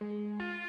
Música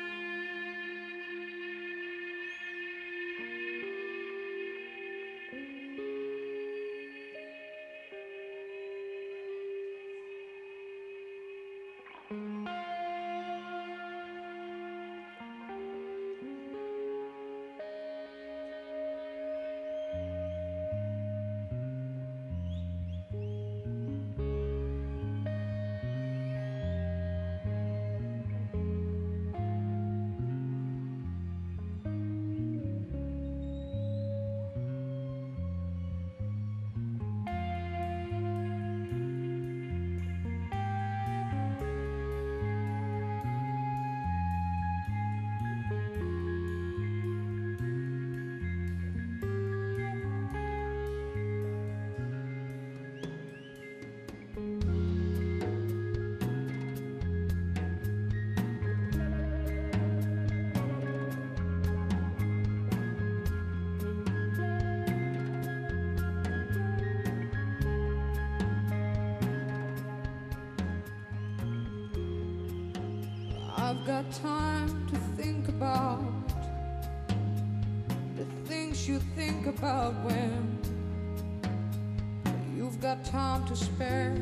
I've got time to think about the things you think about when you've got time to spare.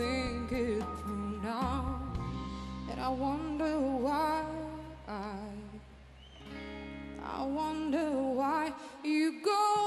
Think it through now. And I wonder why. I wonder why you go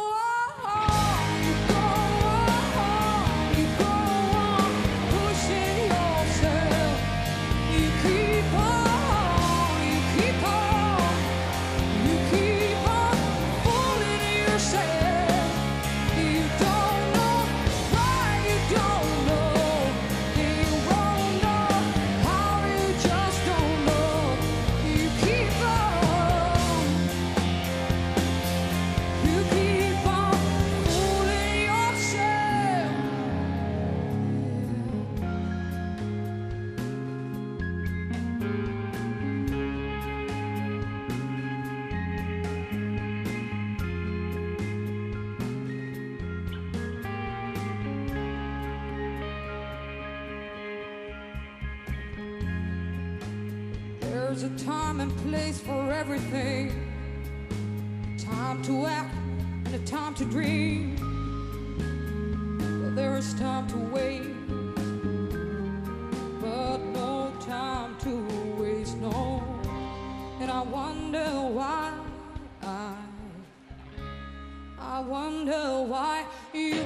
There's a time and place for everything. Time to act and a time to dream. Well, there is time to wait, but no time to waste, no. And I wonder why. I, I wonder why you